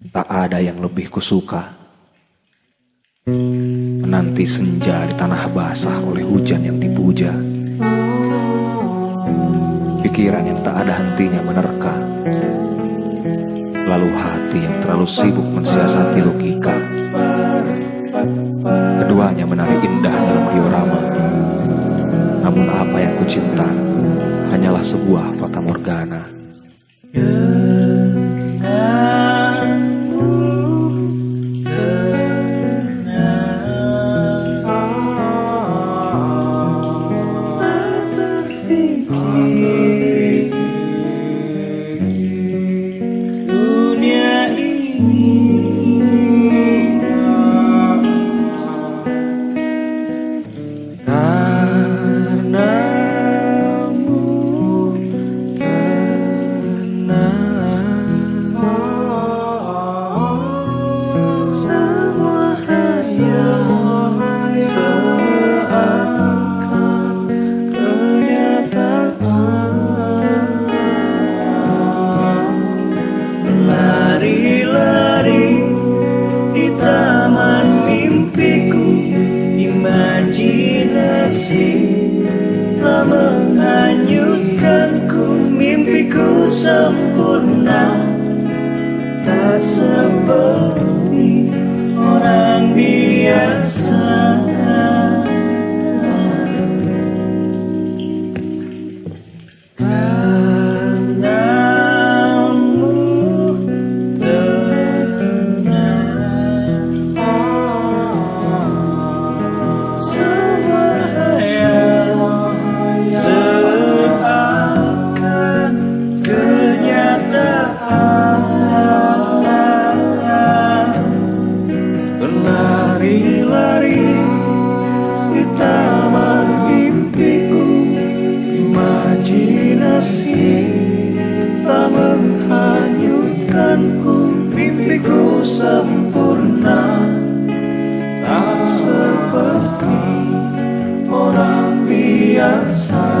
Tak ada yang lebih kusuka. Menanti senja di tanah basah oleh hujan yang dipuja. Pikiran yang tak ada hentinya menerka. Lalu hati yang terlalu sibuk mensiasati logika. Keduanya menari indah dalam diorama Namun apa yang kucinta hanyalah sebuah fata morgana. telah sempurna. Tak seperti orang biasa biasa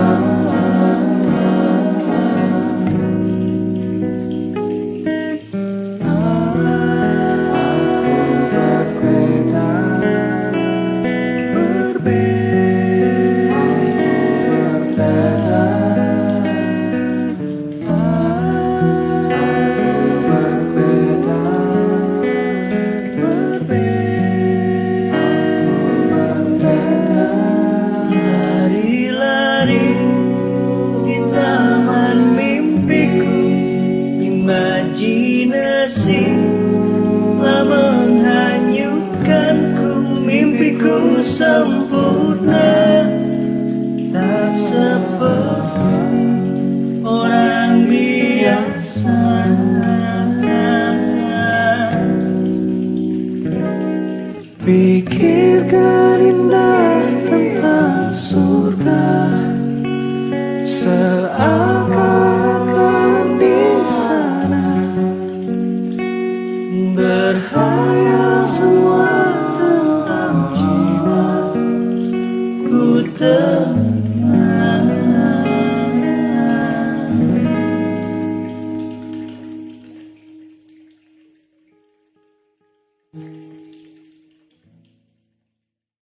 mimpiku sempurna tak